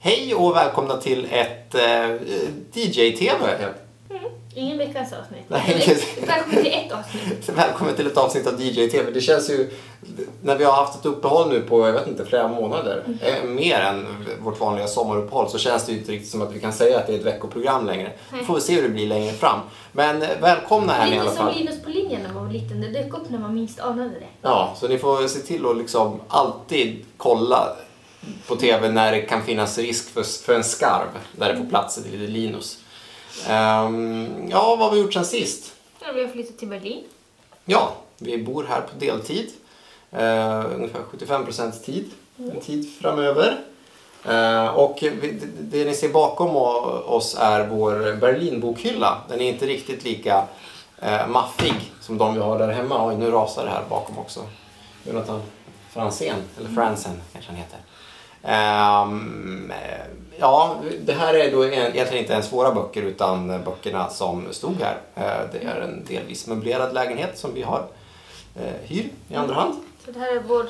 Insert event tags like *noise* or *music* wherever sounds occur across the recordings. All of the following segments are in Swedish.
Hej och välkomna till ett eh, DJ-TV. Ingen veckans avsnitt. Nej, Välkommen till ett avsnitt. *laughs* Välkommen till ett avsnitt av DJ-TV. Det känns ju, när vi har haft ett uppehåll nu på, jag vet inte, flera månader, eh, mer än vårt vanliga sommaruppehåll, så känns det ju inte riktigt som att vi kan säga att det är ett veckoprogram längre. Nej. Får vi se hur det blir längre fram. Men eh, välkomna är ni i alla Lite som fall. Linus på linjen när man var liten. Det dök upp när man minst anade det. Ja, så ni får se till att liksom alltid kolla på TV när det kan finnas risk för, för en skarv, där det får plats litet Linus. Ehm, ja, vad har vi gjort sen sist? Ja, vi har flyttat till Berlin. Ja, vi bor här på deltid. Uh, ungefär 75 tid, en tid framöver. Eh, och vi, det, det ni ser bakom oss är vår Berlinbokhylla. Den är inte riktigt lika uh, maffig som de vi har där hemma. Oj, nu rasar det här bakom också. Jonathan Franzén, eller Franzen kanske han heter. Eh, ja, det här är då en- egentligen inte ens våra böcker utan böckerna som stod här. Eh, det är en delvis möblerad lägenhet som vi har eh, hyr i andra hand. Så det här är vår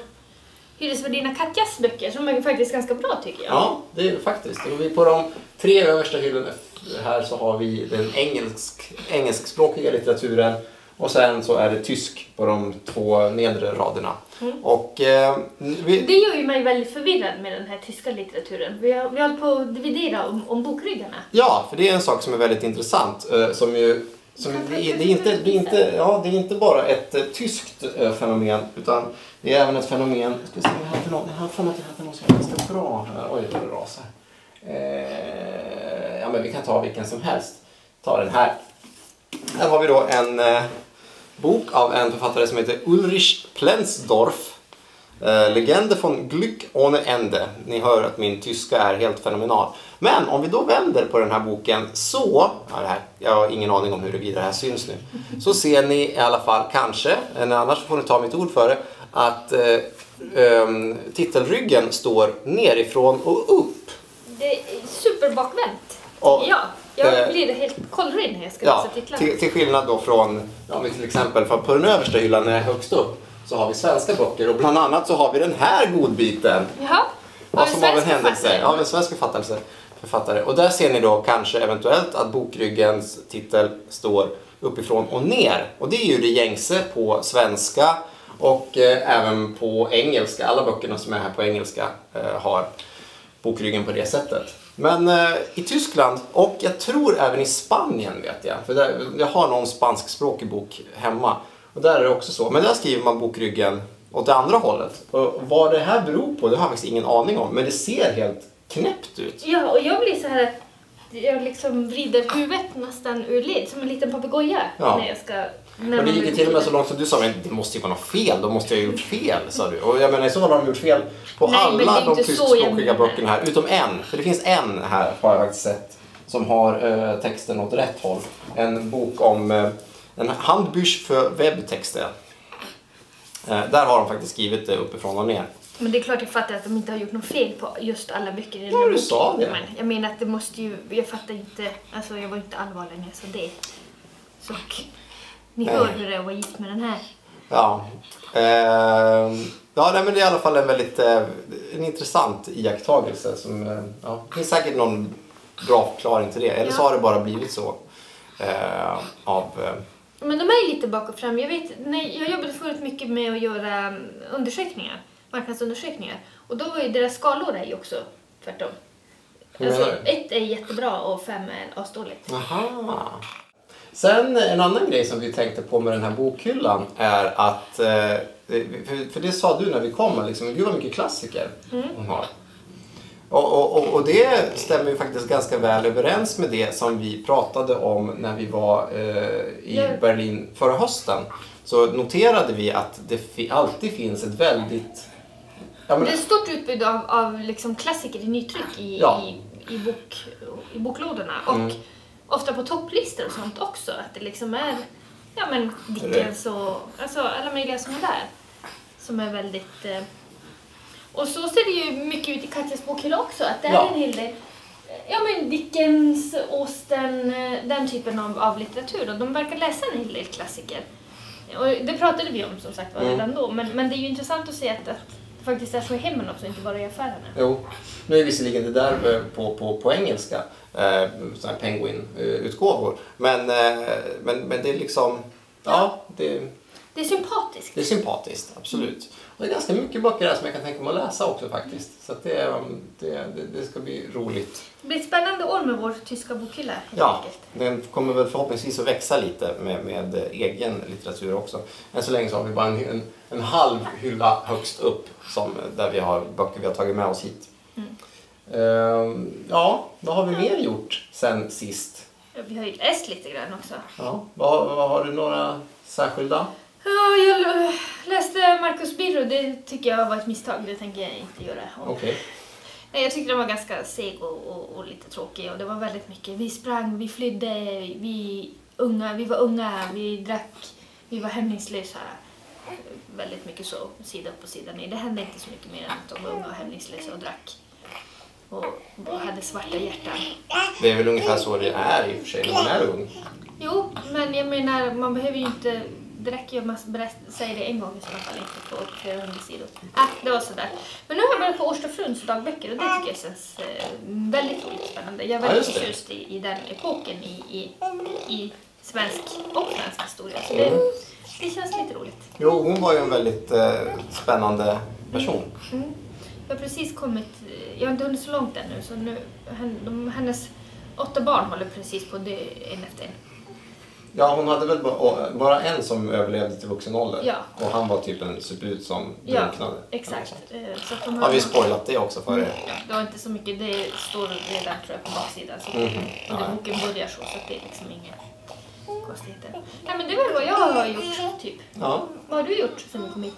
hyresvärdinna Katjas böcker som är faktiskt ganska bra tycker jag. Ja, det är faktiskt. Och vi på de tre översta hyllorna här så har vi den engelsk, engelskspråkiga litteraturen och sen så är det tysk på de två nedre raderna. Och eh, vi, Det gör ju mig väldigt förvirrad med den här tyska litteraturen. Vi har, vi har på att dividera om, om bokryggarna. Ja, för det är en sak som är väldigt intressant. eh, Som ju, som, det, är, det, är inte, det, är inte, ja, det är inte bara ett eh, tyskt eh, fenomen utan det är även ett fenomen... Ska se jag hade någon, jag har för mig att jag hade någon som ganska bra här. Oj, vad det rasar. Eh, ja, men vi kan ta vilken som helst. Ta den här. Här har vi då en eh, bok av en författare som heter Ulrich Plenzdorf. Eh, Legende från Glück ohne Ende. Ni hör att min tyska är helt fenomenal. Men om vi då vänder på den här boken så, ja, här, jag har ingen aning om huruvida det här syns nu, så ser ni i alla fall kanske, eller annars får ni ta mitt ord för det, att eh, ehm, titelryggen står nerifrån och upp. Det är superbakvänt. Och, ja, jag eh, blir helt kollrig när jag ska Ja, läsa titlarna. till, till skillnad då från, ja, men till exempel för på den översta hyllan när jag är högst upp så har vi svenska böcker och bland annat så har vi den här godbiten. Jaha. Ja, det av en svensk författare? Ja, en svensk författare. författare. Och där ser ni då kanske eventuellt att bokryggens titel står uppifrån och ner. Och det är ju det gängse på svenska och eh, även på engelska. Alla böckerna som är här på engelska eh, har bokryggen på det sättet. Men eh, i Tyskland och jag tror även i Spanien vet jag. För där, jag har någon spanskspråkig bok hemma. Och där är det också så. Men där skriver man bokryggen åt det andra hållet. Och vad det här beror på det har jag faktiskt ingen aning om. Men det ser helt knäppt ut. Ja, och jag blir så här att jag liksom vrider huvudet nästan ur led som en liten papegoja Ja. när jag ska... Och det gick till och med så långt som du sa, men det måste ju vara något fel, de måste ju ha gjort fel, sa du. Och jag menar i så fall har de gjort fel på Nej, alla de jag tyskspråkiga böckerna här, utom en. För det finns en här, har jag faktiskt sett, som har eh, texten åt rätt håll. En bok om eh, en handbüch för webbtexter. Eh, där har de faktiskt skrivit det uppifrån och ner. Men det är klart jag fattar att de inte har gjort något fel på just alla böcker Ja, du sa det. Men jag menar att det måste ju... Jag fattar inte... Alltså jag var inte allvarlig när jag sa det. Så ni Nej. hör hur det vara gift med den här. Ja, Ehm, ja nej, men det är i alla fall en väldigt eh, en intressant iakttagelse. Som, eh, ja, det finns säkert någon bra förklaring till det. Eller så Ja. har det bara blivit så. eh, av, eh, Men de är lite bak och fram. Jag, vet, nej, jag jobbade förut mycket med att göra mm, undersökningar. Marknadsundersökningar. Och då var ju deras skalor är ju också tvärtom. Alltså, ett är jättebra och fem är asdåligt. Aha. Sen en annan grej som vi tänkte på med den här bokhyllan är att, eh, för, det sa du när vi kom, liksom, gud vad mycket klassiker hon har. Och, och, och, och det stämmer ju faktiskt ganska väl överens med det som vi pratade om när vi var eh, i Ja. Berlin förra hösten. Så noterade vi att det fi- alltid finns ett väldigt... Men, Det är ett stort utbud av, av liksom klassiker i nytryck i, Ja. i, i, bok, i boklådorna. Och Mm. ofta på topplistor och sånt också. Att det liksom är ja, men Dickens och alltså, alla möjliga som är där. Som är väldigt... Eh... Och så ser det ju mycket ut i Katjas bokhylla också. Att det är Ja. en hel del eh, Ja men Dickens, Austen, eh, den typen av, av litteratur. Och de verkar läsa en hel del klassiker. Och det pratade vi om som sagt var Mm. redan då. Men, men det är ju intressant att se att, att faktiskt är så i hemmen också, inte bara i affärerna. Jo, nu är visserligen det där eh, på, på, på engelska, eh, sådana här Penguin-utgåvor. Eh, men, eh, men, men det är liksom, ja, det, det är sympatiskt. det är sympatiskt, absolut. Och det är ganska mycket böcker här som jag kan tänka mig att läsa också faktiskt. Så det, um, det, det, ska bli roligt. Det blir ett spännande år med vår tyska bokhylla helt Ja, enkelt. den kommer väl förhoppningsvis att växa lite med, med eh, egen litteratur också. Än så länge så har vi bara en, en, en halv hylla högst upp som, där vi har böcker vi har tagit med oss hit. Ehm, ja, vad har vi mer gjort sen sist? Vi har ju läst lite grann också. Ja, vad, vad har du några särskilda? Ja, jag läste Marcus Birro, det tycker jag var ett misstag, det tänker jag inte göra. om. Nej, jag tyckte den var ganska seg och, och, och lite tråkig och det var väldigt mycket. Vi sprang, vi flydde, vi, unga, vi var unga, vi drack, vi var hämningslösa. Väldigt mycket så, sida upp och sida ner. Det hände inte så mycket mer än att de var unga och hämningslösa och drack. Och, och hade svarta hjärtan. Det är väl ungefär så det är i och för sig när man är ung. Jo, men jag menar, man behöver ju inte... Det räcker ju att man säger det en gång i sådana fall, inte på flera hundra sidor. Ah, det var sådär. Men nu har jag börjat på Årsta Fruns dagböcker och det tycker jag känns eh, väldigt roligt spännande. Jag är väldigt förtjust i, i den epoken i, i, i svensk och svensk historia. Så det, det känns lite roligt. Jo, hon var ju en väldigt eh, spännande person. Mm. Jag har precis kommit, jag har inte hunnit så långt ännu, så nu, hennes åtta barn håller precis på att dö en efter en. Ja, hon hade väl bara, bara en som överlevde till vuxen ålder. Ja. Och han var typ en suput som Ja, drunknade. exakt. Eh, Så att de Har vi spoilat det också för er? Ja, det var inte så mycket, det står redan tror jag på baksidan. Så Mhm, och ja. boken börjar så, så att det är liksom inga konstigheter. Nej men det väl vad jag har gjort, typ. Ja. Vad har du gjort sen du kom hit?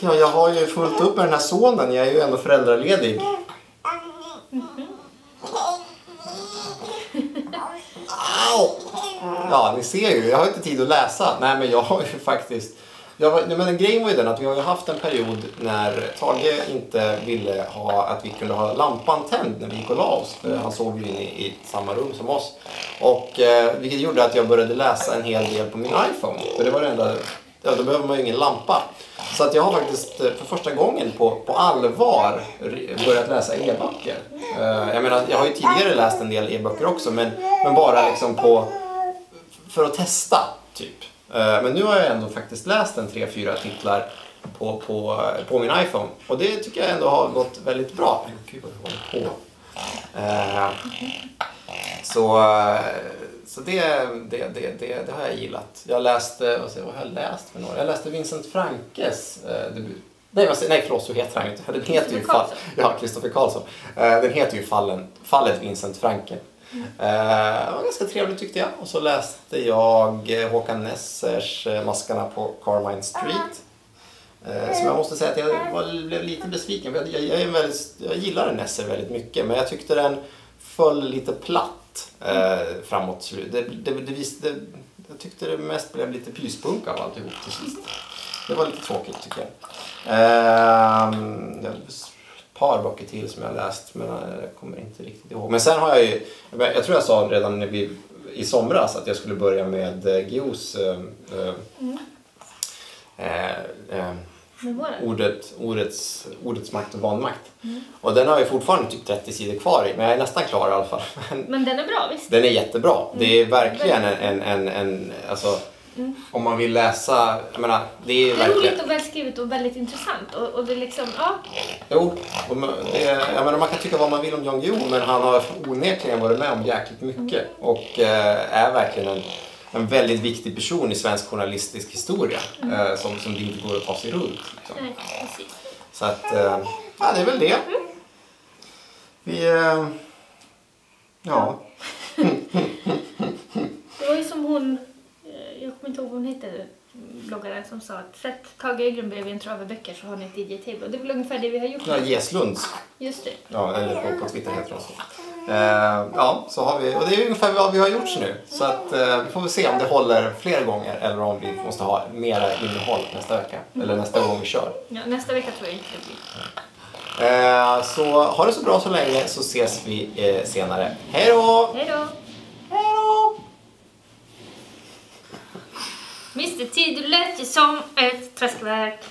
ja, jag har ju fullt upp med den här sonen. Jag är ju ändå föräldraledig. Ja, ni ser ju. Jag har inte tid att läsa. Nej, men jag har ju *laughs* faktiskt... Jag var, nej, men grejen var ju den att vi har ju haft en period när Tage inte ville ha att vi kunde ha lampan tänd när vi gick och la oss. För han sov ju inne i, samma rum som oss. Och eh, vilket gjorde att jag började läsa en hel del på min iPhone. För det var det enda... Ja, då behöver man ju ingen lampa. Så att jag har faktiskt eh, för första gången på, på allvar börjat läsa e-böcker. Eh, jag menar, jag har ju tidigare läst en del e-böcker också men, men bara liksom på för att testa, typ. Eh, Men nu har jag ändå faktiskt läst en tre, fyra titlar på, på, på min iPhone. Och det tycker jag ändå har gått väldigt bra. Men Gud vad jag håller på. Eh, Så, eh, så det, det, det, det, det har jag gillat. Jag läste, vad, säger, jag, vad har jag läst för några? Jag läste Vincent Frankes eh, debut. Nej, vad säger- nej förlåt, så heter han inte. Den heter ju fall, Carlsson. ja, Kristoffer Karlsson. Eh, Den heter ju Fallen, Fallet Vincent Franke. Eh, det var ganska trevligt tyckte jag. Och så läste jag eh, Håkan Nessers eh, Maskarna på Carmine Street. Som jag måste säga att jag var, blev lite besviken. för Jag, jag, jag, är väldigt, jag gillar Nesser väldigt mycket men jag tyckte den föll lite platt eh, framåt slutet. Det, det, det, det, jag tyckte det mest blev lite pyspunk av alltihop till sist. Det var lite tråkigt tycker jag. Ehm, jag par böcker till som jag har läst men jag kommer inte riktigt ihåg. Men sen har jag ju, jag tror jag sa redan när vi, i somras att jag skulle börja med eh, Guillous eh, eh, eh, eh, våren? ordet, ordets, ordets makt och vanmakt. Och den har jag fortfarande typ 30 sidor kvar i, men jag är nästan klar i alla fall. Men Men den är bra, visst? den är jättebra. Det är verkligen en, en, en, en alltså, om man vill läsa, jag menar, det är verkligen... roligt och välskrivet och väldigt intressant. Och, och det är liksom, ja. Jo, och det, jag menar, man kan tycka vad man vill om Jan Guillou, men han har onekligen varit med om jäkligt mycket och eh, är verkligen en, en väldigt viktig person i svensk journalistisk historia eh, som, som det inte går att ta sig runt. Liksom. Nej, precis. Så att, eh, ja det är väl det. Vi, eh, ja. *laughs* Det var ju som hon, eh, jag kommer inte ihåg vad hon hette, bloggaren som sa att sätt Tage Ögren bredvid en trave böcker så har ni ett DJ-table. Det är väl ungefär det vi har gjort. ja Geslunds, Just det. ja, eller på, på Twitter heter de så. Eh, ja, så har vi, och det är ungefär vad vi har gjort nu. Så att eh, vi får väl se om det håller fler gånger eller om vi måste ha mera innehåll nästa vecka. Eller nästa gång vi kör. Ja, nästa vecka tror jag inte det blir. Eh, så ha det så bra så länge så ses vi eh, senare. Hej då! Hej då! Hej då! Tid. Du lät ju som ett träskverk.